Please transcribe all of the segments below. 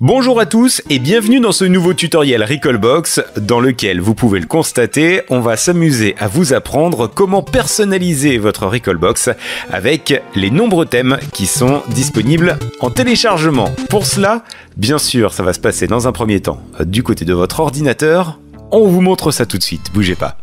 Bonjour à tous et bienvenue dans ce nouveau tutoriel Recallbox dans lequel, vous pouvez le constater, on va s'amuser à vous apprendre comment personnaliser votre Recallbox avec les nombreux thèmes qui sont disponibles en téléchargement. Pour cela, bien sûr, ça va se passer dans un premier temps du côté de votre ordinateur. On vous montre ça tout de suite, bougez pas.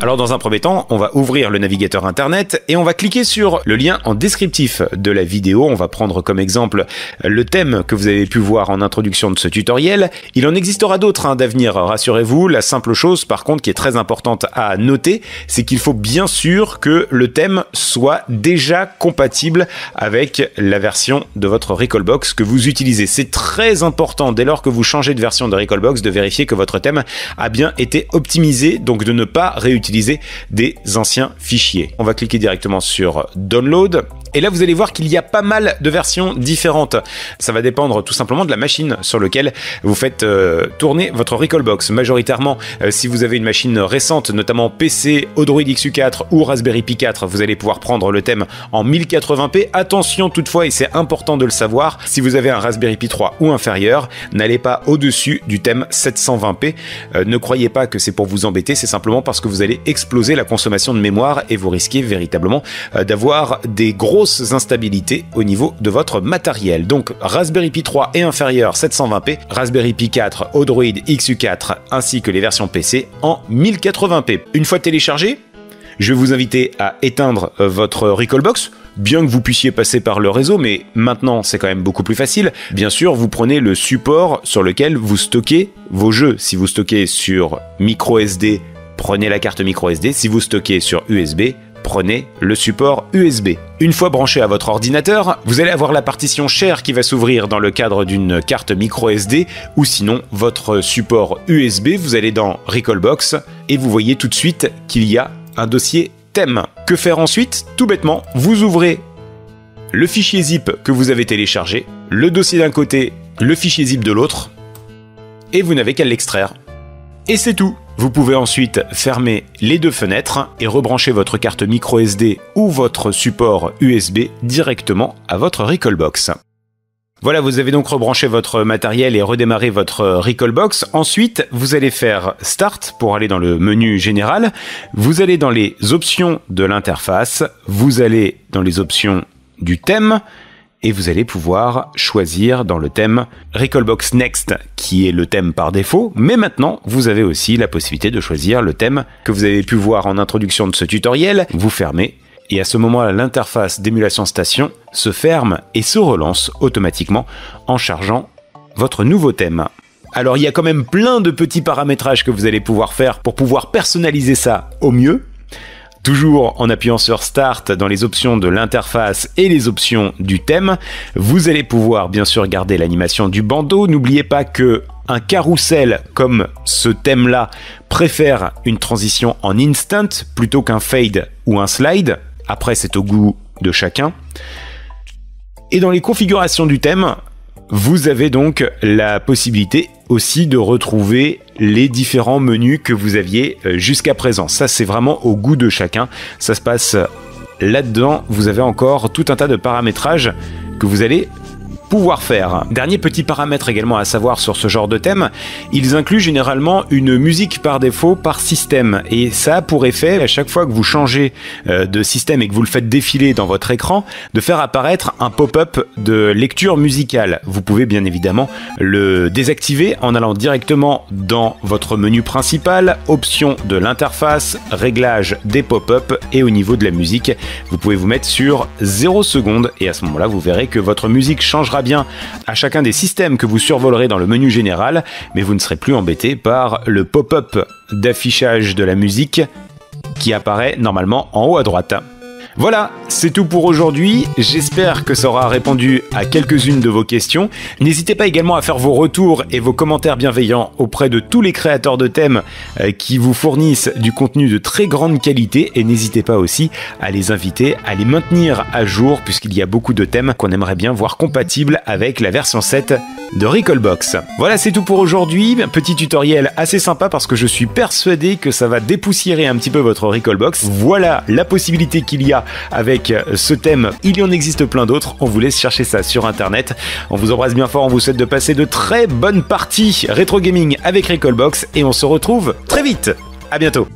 Alors dans un premier temps, on va ouvrir le navigateur internet et on va cliquer sur le lien en descriptif de la vidéo. On va prendre comme exemple le thème que vous avez pu voir en introduction de ce tutoriel. Il en existera d'autres hein, d'avenir, rassurez-vous. La simple chose par contre qui est très importante à noter, c'est qu'il faut bien sûr que le thème soit déjà compatible avec la version de votre Recallbox que vous utilisez. C'est très important dès lors que vous changez de version de Recallbox de vérifier que votre thème a bien été optimisé, donc de ne pas réutiliser des anciens fichiers. On va cliquer directement sur Download. Et là, vous allez voir qu'il y a pas mal de versions différentes. Ça va dépendre tout simplement de la machine sur laquelle vous faites euh, tourner votre Recallbox. Majoritairement, euh, si vous avez une machine récente, notamment PC, Odroid XU4 ou Raspberry Pi 4, vous allez pouvoir prendre le thème en 1080p. Attention toutefois, et c'est important de le savoir, si vous avez un Raspberry Pi 3 ou inférieur, n'allez pas au-dessus du thème 720p. Euh, ne croyez pas que c'est pour vous embêter, c'est simplement parce que vous allez exploser la consommation de mémoire et vous risquez véritablement d'avoir des instabilités au niveau de votre matériel. Donc Raspberry Pi 3 et inférieur 720p, Raspberry Pi 4, Odroid XU4 ainsi que les versions PC en 1080p. Une fois téléchargé, je vais vous inviter à éteindre euh, votre Recallbox, bien que vous puissiez passer par le réseau, mais maintenant c'est quand même beaucoup plus facile. Bien sûr, vous prenez le support sur lequel vous stockez vos jeux. Si vous stockez sur micro SD, prenez la carte micro SD. Si vous stockez sur USB, prenez le support USB. Une fois branché à votre ordinateur, vous allez avoir la partition Share qui va s'ouvrir dans le cadre d'une carte micro SD ou sinon votre support USB, vous allez dans Recallbox et vous voyez tout de suite qu'il y a un dossier thème. Que faire ensuite? Tout bêtement, vous ouvrez le fichier zip que vous avez téléchargé, le dossier d'un côté, le fichier zip de l'autre, et vous n'avez qu'à l'extraire. Et c'est tout vous pouvez ensuite fermer les deux fenêtres et rebrancher votre carte micro SD ou votre support USB directement à votre Recallbox. Voilà, vous avez donc rebranché votre matériel et redémarré votre Recallbox. Ensuite, vous allez faire Start pour aller dans le menu général. Vous allez dans les options de l'interface. Vous allez dans les options du thème et vous allez pouvoir choisir dans le thème Recallbox Next qui est le thème par défaut, mais maintenant vous avez aussi la possibilité de choisir le thème que vous avez pu voir en introduction de ce tutoriel, vous fermez et à ce moment-là l'interface d'émulation station se ferme et se relance automatiquement en chargeant votre nouveau thème. Alors il y a quand même plein de petits paramétrages que vous allez pouvoir faire pour pouvoir personnaliser ça au mieux. Toujours en appuyant sur Start dans les options de l'interface et les options du thème, vous allez pouvoir bien sûr garder l'animation du bandeau. N'oubliez pas que un carrousel comme ce thème-là préfère une transition en instant plutôt qu'un fade ou un slide. Après, c'est au goût de chacun. Et dans les configurations du thème, vous avez donc la possibilité aussi de retrouver les différents menus que vous aviez euh, jusqu'à présent. Ça, c'est vraiment au goût de chacun. Ça se passe là-dedans. Vous avez encore tout un tas de paramétrages que vous allez pouvoir faire. Dernier petit paramètre également à savoir sur ce genre de thème, ils incluent généralement une musique par défaut par système et ça a pour effet à chaque fois que vous changez euh, de système et que vous le faites défiler dans votre écran de faire apparaître un pop-up de lecture musicale. Vous pouvez bien évidemment le désactiver en allant directement dans votre menu principal, option de l'interface, réglage des pop-up et au niveau de la musique, vous pouvez vous mettre sur 0 secondes et à ce moment-là vous verrez que votre musique changera bien à chacun des systèmes que vous survolerez dans le menu général, mais vous ne serez plus embêté par le pop-up d'affichage de la musique qui apparaît normalement en haut à droite. Voilà, c'est tout pour aujourd'hui. J'espère que ça aura répondu à quelques-unes de vos questions. N'hésitez pas également à faire vos retours et vos commentaires bienveillants auprès de tous les créateurs de thèmes euh, qui vous fournissent du contenu de très grande qualité et n'hésitez pas aussi à les inviter à les maintenir à jour puisqu'il y a beaucoup de thèmes qu'on aimerait bien voir compatibles avec la version 7 de Recallbox. Voilà, c'est tout pour aujourd'hui. Petit tutoriel assez sympa parce que je suis persuadé que ça va dépoussiérer un petit peu votre Recallbox. Voilà la possibilité qu'il y a avec ce thème. Il y en existe plein d'autres. On vous laisse chercher ça sur internet. On vous embrasse bien fort. On vous souhaite de passer de très bonnes parties rétro gaming avec Recallbox et on se retrouve très vite. À bientôt.